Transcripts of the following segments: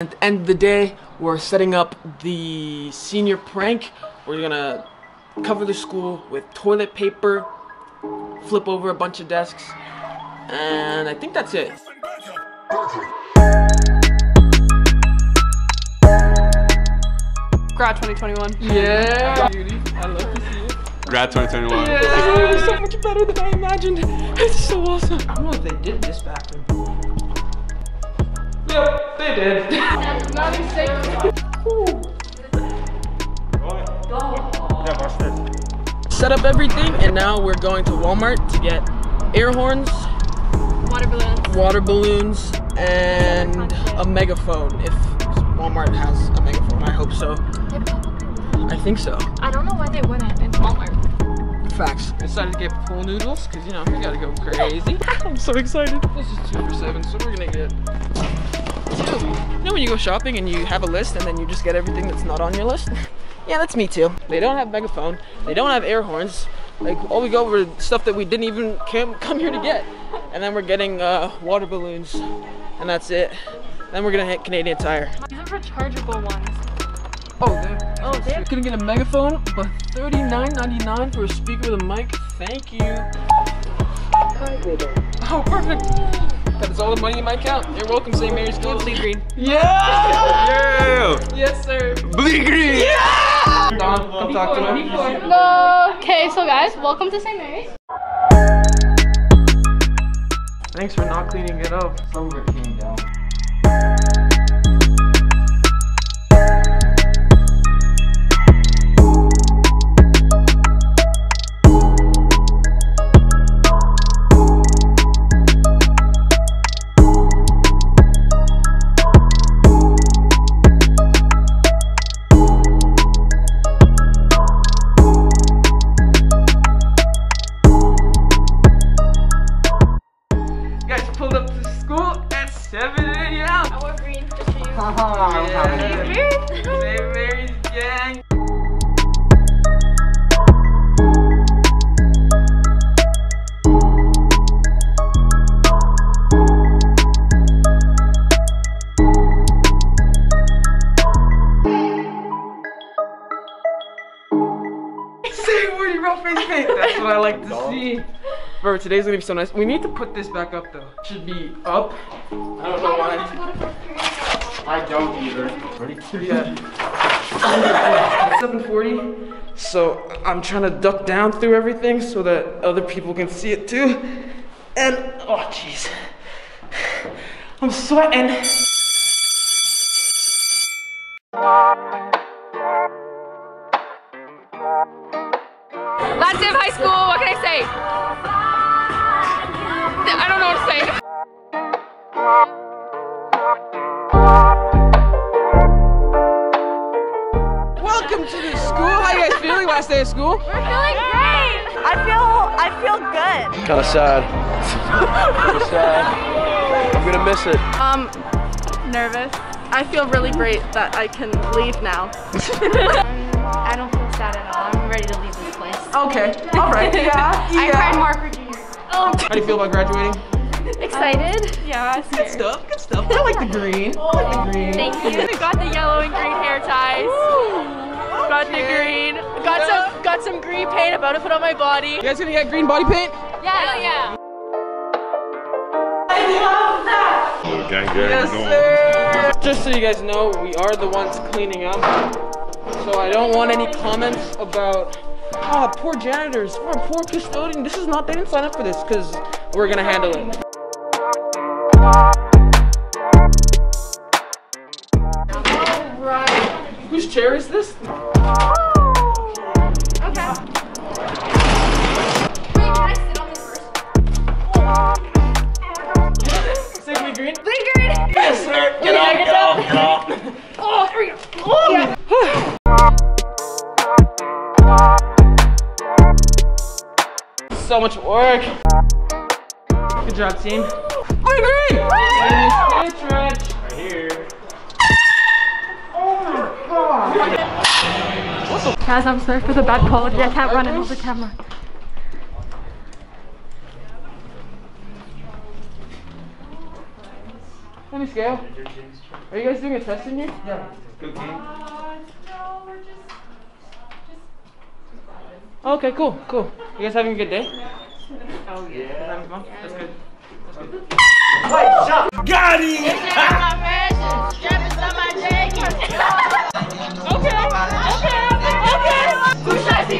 At the end of the day, we're setting up the senior prank. We're gonna cover the school with toilet paper, flip over a bunch of desks, and I think that's it. Grad 2021. Yeah! I love to see it. Grad 2021. Yeah, it's so much better than I imagined. It's so awesome. I don't know if they did this bathroom. Yep, they did. Nothing safe. Set up everything, and now we're going to Walmart to get air horns, Water balloons. water balloons, and a megaphone. If Walmart has a megaphone, I hope so. They probably will. I think so. I don't know why they wouldn't in Walmart. Facts. Decided to get pool noodles because you know we gotta go crazy. I'm so excited. This is two for seven, so we're gonna get two. You know when you go shopping and you have a list and then you just get everything that's not on your list? yeah, that's me too. They don't have megaphone. They don't have air horns. Like all we go were stuff that we didn't even came, come here to get. And then we're getting uh, water balloons, and that's it. Then we're gonna hit Canadian Tire. These are rechargeable ones. Oh, they're, Oh, they're- gonna get a megaphone, but $39.99 for a speaker with a mic. Thank you. Oh, perfect. That is all the money in my account. You're welcome, St. Mary's School. Bleed green. Yeah! Yeah! Yes, sir. Bleed green! Yeah! Don, come talk to me. No. Okay, so guys, welcome to St. Mary's. Thanks for not cleaning it up. Some of it came Yeah. it. St. Mary's gang. That's what I like to see. Bro, today's gonna be so nice. We need to put this back up though. Should be up. I don't know why. I don't either. Ready? Yeah. 740. So I'm trying to duck down through everything so that other people can see it too. And oh jeez. I'm sweating. Guys feeling last day of school? We're feeling great. I feel I feel good. Kinda sad. Kinda sad. I'm gonna miss it. Um nervous. I feel really great that I can leave now. I don't feel sad at all. I'm ready to leave this place. Okay. All right. Yeah. I cried Marker Jr. Oh, How do you feel about graduating? excited? Yeah, Good stuff. Good stuff. I like the green. I like the green. Thank you. Got the yellow and green hair ties. Got the green. Got some got some green paint. About to put on my body. You guys gonna get green body paint? Yeah, yeah. Gang, gang, Yes, going. sir. Just so you guys know, we are the ones cleaning up. So I don't want any comments about, ah, poor janitors, or poor custodian. This is not, they didn't sign up for this because we're gonna handle it. Whose chair is this? Green. Green. Yes, sir. Get off, get off, get off. Oh, there we go. Oh. so much work. Good job, team. We're green. Guys, I'm sorry for the bad quality. I can't run it the camera. Let me scale. Are you guys doing a test in here? Yeah. Good game. no, we're just, just. Okay, cool, cool. You guys having a good day? Oh yeah. Having fun? That's good. Okay, okay, okay. Who says he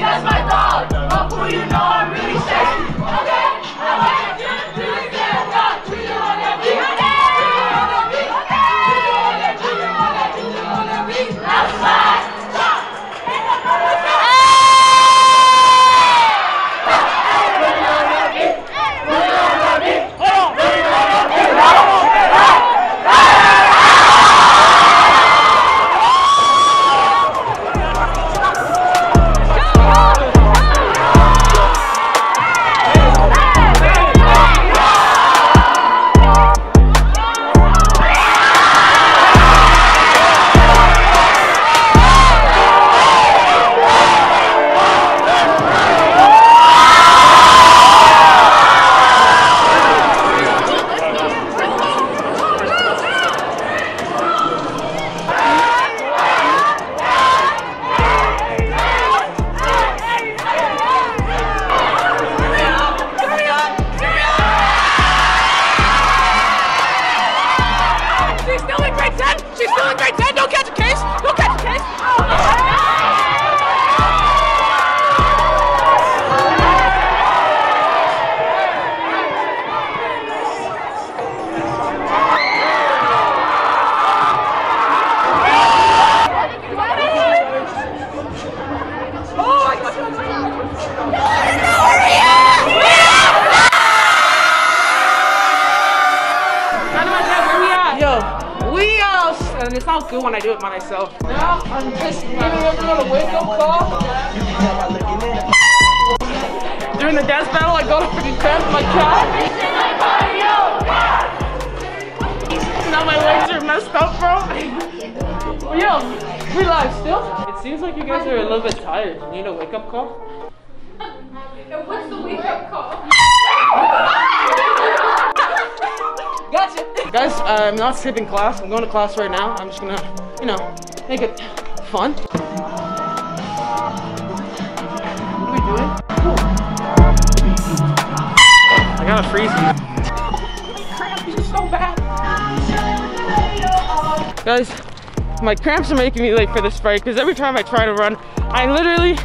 good when I do it by myself. Now I'm just giving everyone a wake up call. During the dance battle, I got a freaking cramp in my calf. Now my legs are messed up, bro. Yo, we live still. It seems like you guys are a little bit tired. You need a wake up call? and What's the wake up call? Gotcha. Guys, I'm not skipping class. I'm going to class right now. I'm just gonna, you know, make it fun. What are we doing? I gotta freeze you. Cramps are so bad. Guys, my cramps are making me late for this fight because every time I try to run, I literally,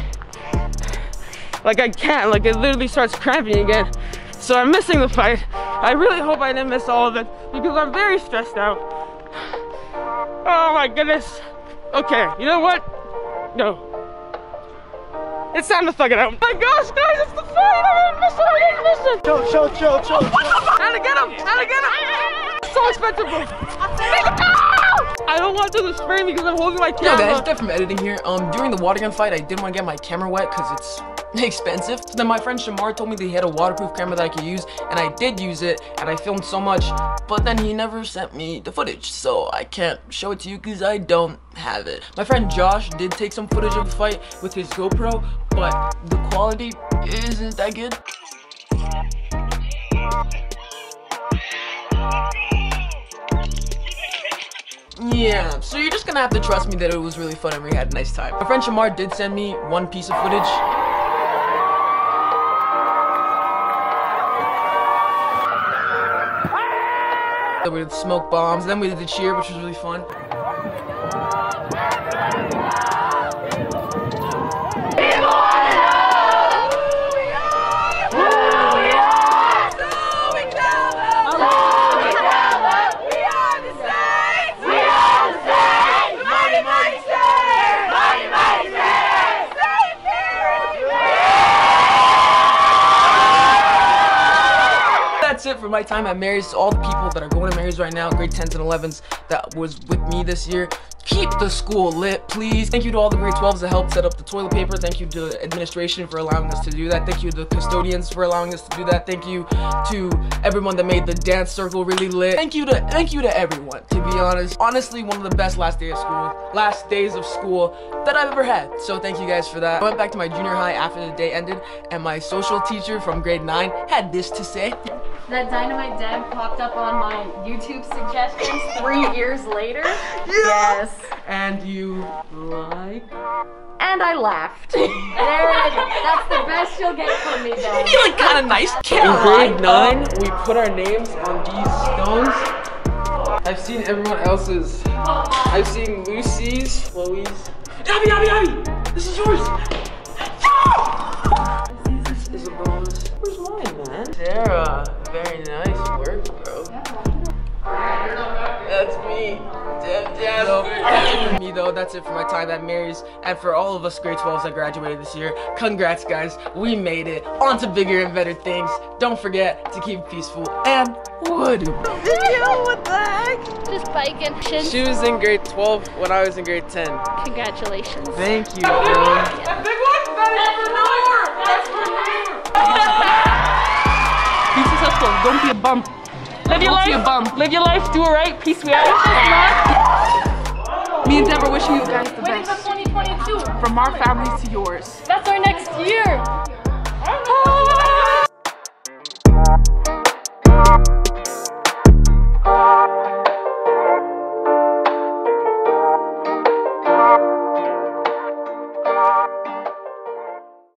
like I can't, like it literally starts cramping again. So I'm missing the fight. I really hope I didn't miss all of it because I'm very stressed out. Oh my goodness. Okay, you know what? No. It's time to thug it out. Oh my gosh, guys, it's the fight! I didn't miss it, I didn't miss it! Chill, chill, chill, chill. How to get him! How to get him! It's so expensive, bro. I don't want to do the spray because I'm holding my Yo camera. guys, Deb from editing here. Um, during the water gun fight, I didn't want to get my camera wet because it's expensive. So then my friend Shamar told me that he had a waterproof camera that I could use, and I did use it, and I filmed so much, but then he never sent me the footage, so I can't show it to you because I don't have it. My friend Josh did take some footage of the fight with his GoPro, but the quality isn't that good. Yeah, so you're just gonna have to trust me that it was really fun and we had a nice time. My friend Shamar did send me one piece of footage. We did smoke bombs, then we did the cheer, which was really fun. For my time at Mary's. All the people that are going to Mary's right now, grade 10s and 11s, that was with me this year. Keep the school lit, please. Thank you to all the grade 12s that helped set up the toilet paper. Thank you to the administration for allowing us to do that. Thank you to the custodians for allowing us to do that. Thank you to everyone that made the dance circle really lit. Thank you to thank you to everyone. To be honest, honestly, one of the best last day of school, last days of school that I've ever had. So thank you guys for that. I went back to my junior high after the day ended, and my social teacher from grade 9 had this to say. that Dynamite Deb popped up on my YouTube suggestions three years later. Yes. And you like? And I laughed. there it is. That's the best you'll get from me, Deb. You look kind of nice. Can In grade nine, we put our names on these stones. I've seen everyone else's. I've seen Lucy's, Chloe's. Abby, Abby, Abby! This is yours! Isabella's. Where's mine, man? Sarah, very nice work, bro. That's me. Deb Jasper. That's it for me though. That's it for my time at Mary's. And for all of us grade 12s that graduated this year, congrats guys. We made it. On to bigger and better things. Don't forget to keep peaceful and wood. what the heck? Just biking. She was in grade 12 when I was in grade 10. Congratulations. Thank you, bro. Be successful. Don't be a bum. Live your life. Be a bum. Live your life. Do it right. Peace. We out. Me and Deborah wishing you guys the Waiting for best. 2022. From our families to yours. That's our next year.